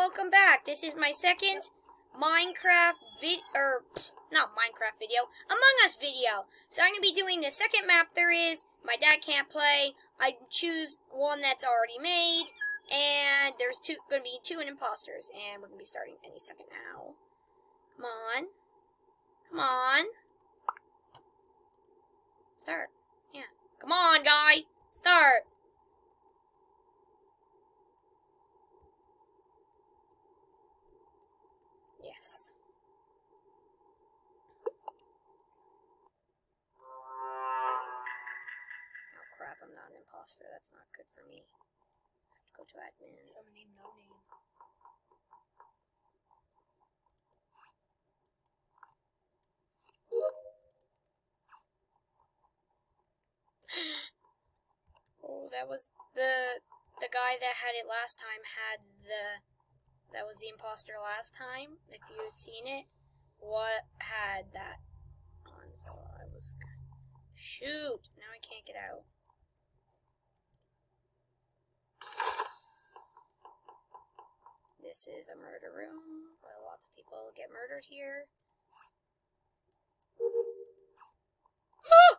welcome back. This is my second Minecraft vid or er, pff, not Minecraft video, Among Us video. So I'm gonna be doing the second map there is. My dad can't play. I choose one that's already made, and there's two gonna be two imposters, and we're gonna be starting any second now. Come on, come on, start. Yeah, come on, guy, start. Yes. Oh crap, I'm not an imposter. That's not good for me. I have to go to admin. Someone named No Name. Oh, that was the the guy that had it last time had the that was the imposter last time. If you had seen it, what had that on? So I was shoot. Now I can't get out. This is a murder room. Where lots of people get murdered here. Ah!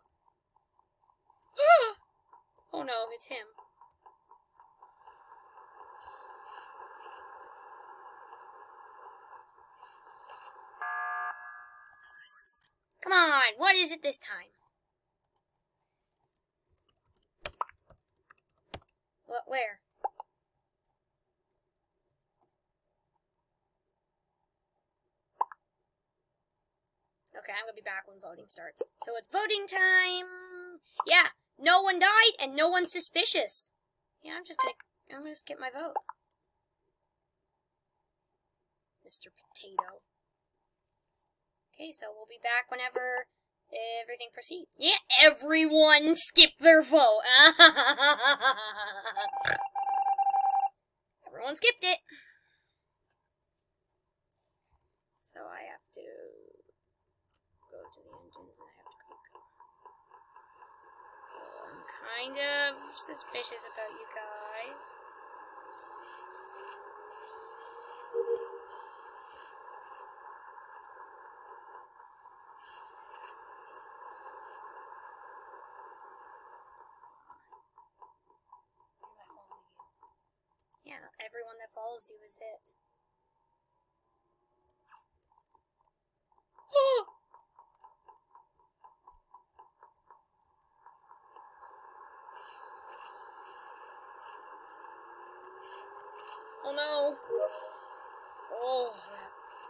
Ah! Oh no, it's him. Come on, what is it this time? What, where? Okay, I'm gonna be back when voting starts. So it's voting time! Yeah, no one died and no one's suspicious. Yeah, I'm just gonna, I'm gonna skip my vote. Mr. Potato. Okay, so we'll be back whenever everything proceeds. Yeah, everyone skip their vote. everyone skipped it. So I have to go to the engines and I have to click. I'm kind of suspicious about you guys. Who's that following you? Yeah, everyone that follows you is it. oh no. Oh,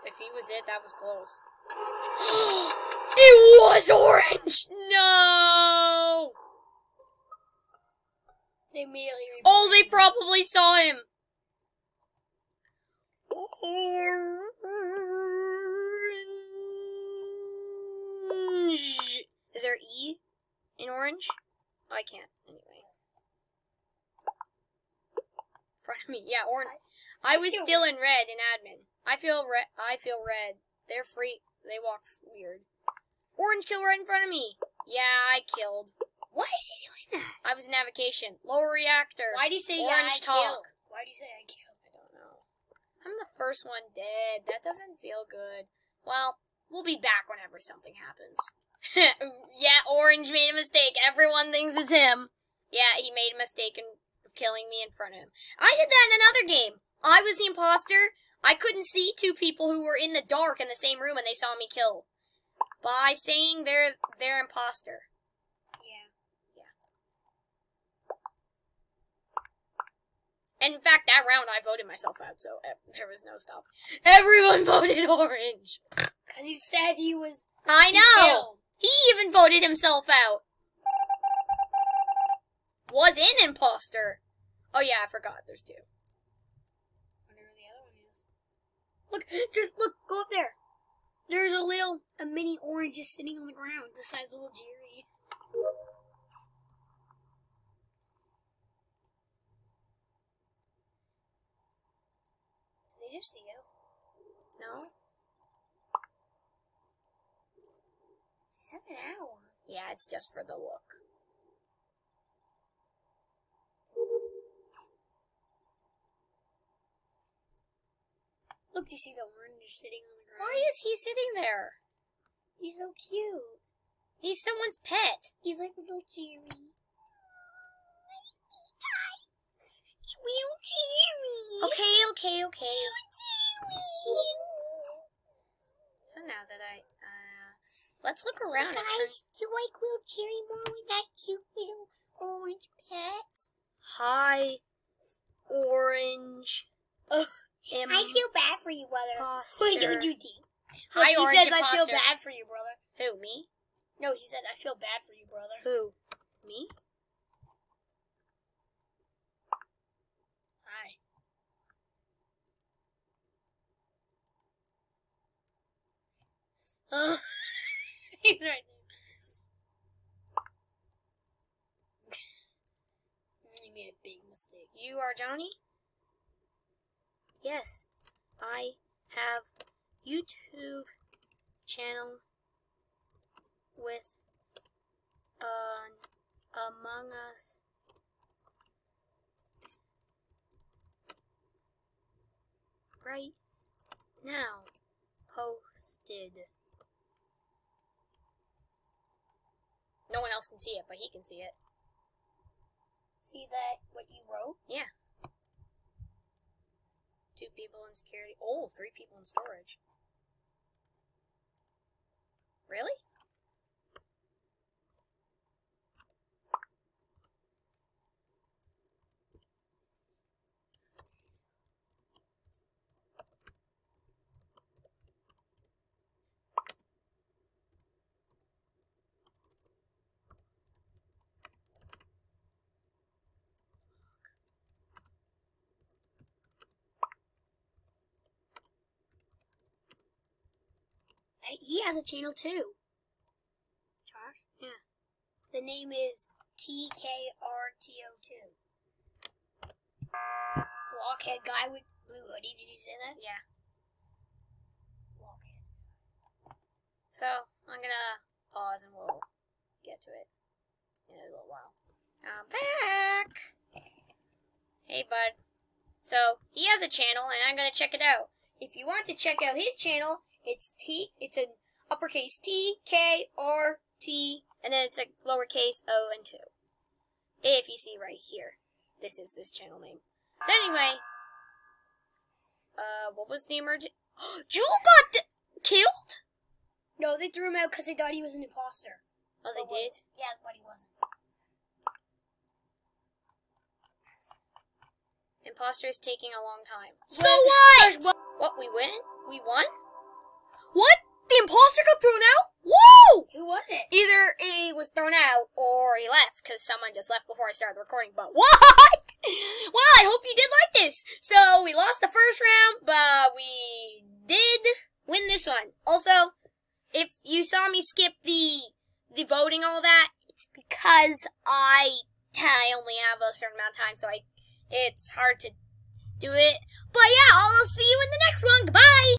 if he was it, that was close. it was orange! No! They immediately Oh, they probably saw him. Orange. Is there E in orange? Oh, I can't. Anyway. In front of me. Yeah, orange. I was still in red in admin. I feel red. I feel red. They're free. They walk weird. Orange kill right in front of me. Yeah, I killed. Why is he doing that? I was in navigation. Lower reactor. Why do you say Orange I talk. killed? Why do you say I killed? I don't. I'm the first one dead. That doesn't feel good. Well, we'll be back whenever something happens. yeah, Orange made a mistake. Everyone thinks it's him. Yeah, he made a mistake in killing me in front of him. I did that in another game. I was the imposter. I couldn't see two people who were in the dark in the same room and they saw me kill. By saying they're they're imposter. Yeah. And in fact, that round I voted myself out, so uh, there was no stop. Everyone voted orange. Because he said he was I know. killed. He even voted himself out. Was an imposter. Oh yeah, I forgot. There's two. Wonder who the other one is. Look, just look, go up there. There's a little, a mini orange just sitting on the ground, the size of a little Jerry. See you? No. Seven hour. Yeah, it's just for the look. Look, do you see the orange sitting on the ground? Why is he sitting there? He's so cute. He's someone's pet. He's like little Jerry. Jerry. Okay, okay, okay. So now that I, uh, let's look around turn. Guys, you like Jerry more with that cute little orange pet? Hi, orange. Ugh, I feel bad for you, brother. Imposter. Wait, what do you think? Hi, Look, he orange says I feel bad for you, brother. Who, me? No, he said I feel bad for you, brother. Who? Me? Oh, he's right there. He made a big mistake. You are Johnny? Yes, I have YouTube channel with an Among Us right now posted. No one else can see it, but he can see it. See that what you wrote? Yeah. Two people in security. Oh, three people in storage. Really? He has a channel too. Josh? Yeah. The name is TKRTO2. Blockhead guy with blue hoodie. Did you say that? Yeah. Blockhead. So, I'm gonna pause and we'll get to it in a little while. I'm back! Hey, bud. So, he has a channel and I'm gonna check it out. If you want to check out his channel, it's T, it's an uppercase T, K, R, T, and then it's a lowercase o and 2. If you see right here, this is this channel name. So anyway, uh, what was the emergent? Jewel got d- killed? No, they threw him out because they thought he was an imposter. Oh, they But what- did? Yeah, but he wasn't. Imposter is taking a long time. So what? What, we win? We won? Was it? Either he was thrown out or he left because someone just left before I started the recording. But what? Well, I hope you did like this. So we lost the first round, but we did win this one. Also, if you saw me skip the the voting, all that, it's because I I only have a certain amount of time, so I it's hard to do it. But yeah, I'll see you in the next one. Goodbye.